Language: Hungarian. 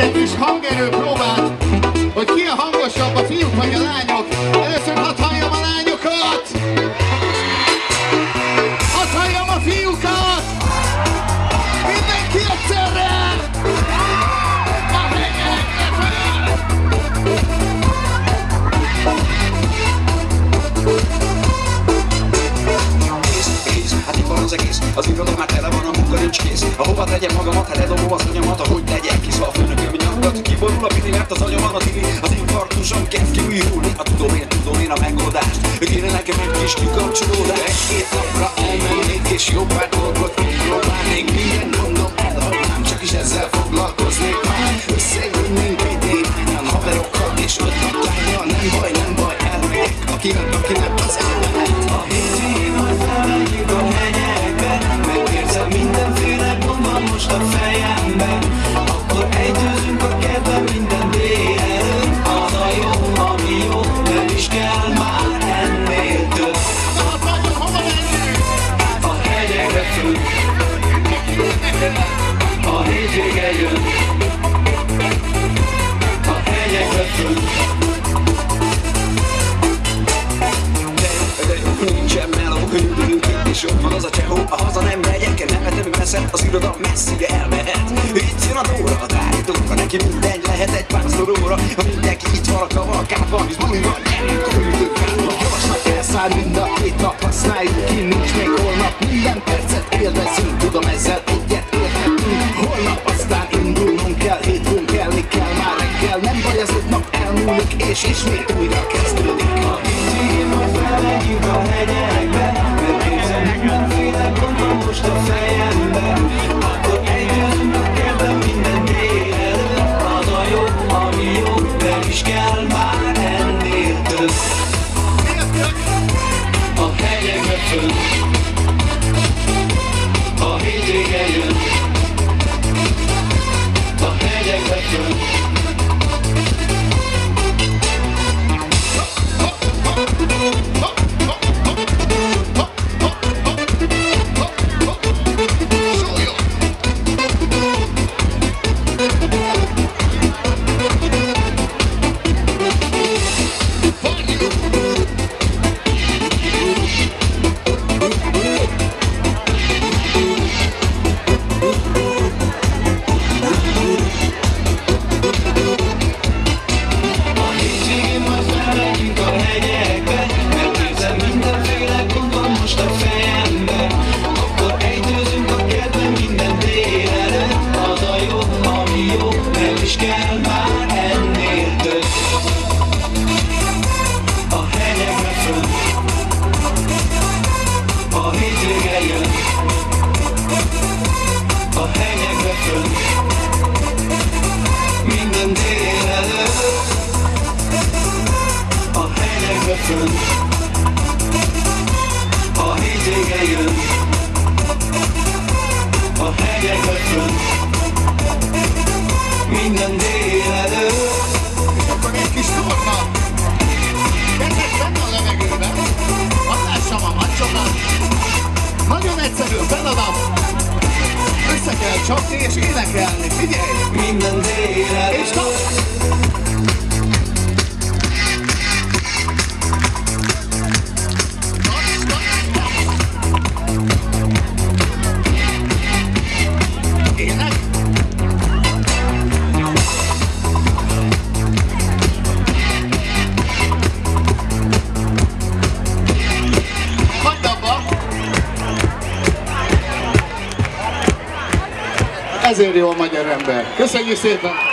egy kis hangerő próbát, hogy ki a hangosabb, a fiúk vagy a lányok. Először hadd halljam a lányokat! Hadd halljam a fiúkat! Mindenki egyszerre! Hát az egész Az irodalom már tele van, a munka nincs kész. Ahova tegyem magamat, ha ledobom az anyamat Ahogy legyek kis, a főnököm nyaggat Kiborul a piti, mert az agyam van a tili Az infarktusom kezd kiújulni A tudom én, tudom én a megoldást. Kéne nekem egy kis kikapcsolódás Egy-két napra elmennék a hétvége jön A hegyekre de nincsen meló, üdülünk itt és ott van az a csehó A haza nem megyek, nem etem messze, az iroda messzire elmehet Itt jön a Dóra, a neki mindegy lehet egy pásztor óra Ha mindenki itt van a kavalkádban, és buliban gyerünk és ismét újra kezdődik. A hétvégén majd felmegyünk a hegyekbe Megnézem mindenféle gond van most a fejemben Akkor együzünk a kedvem minden délelőtt Az a jó, ami jó, nem is kell már ennél több. A hegyekre föl föl A hétvége jön A hegyekre föl Minden délelőtt Akkor egy kis torna. Benne a levegőben. Hadd lássam a macsokat. Nagyon egyszerű a feladat. Össze kell csapni és énekelni. Figyelj! Minden És délelőtt tap! Ezért jó a magyar ember. Köszönjük szépen!